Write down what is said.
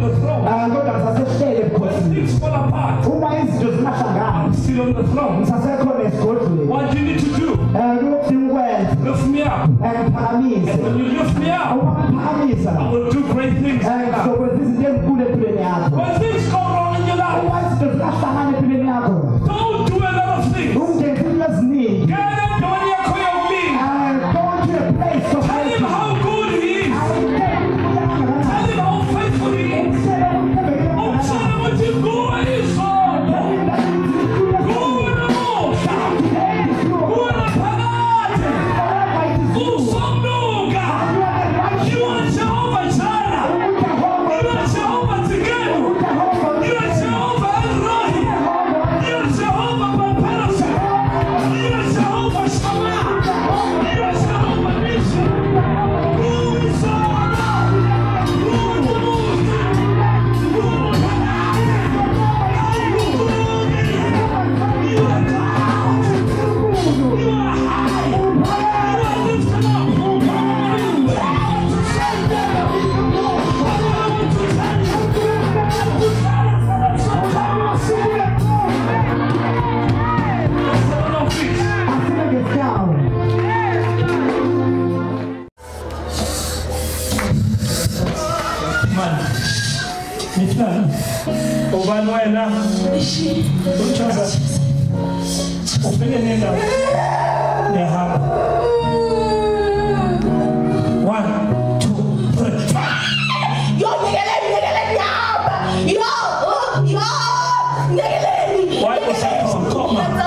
the throne. Kodwa ngisasehlele ebukhosini things fall apart, uma izinto zingahlangani I'm still on the throne. ngisasekhona esigodlweni What do you need to do? ukwenza Lift me up. angiphakamise When you lift me up, I will do great things. ngizokwenza Mithani, ubani wena? Uchaza. Ufike nendawo. Ngiyahamba. One, two, three. Yo, nyekeleni, nyekeleni, ngiyahamba. Yo, oh, yo. Why was I oh,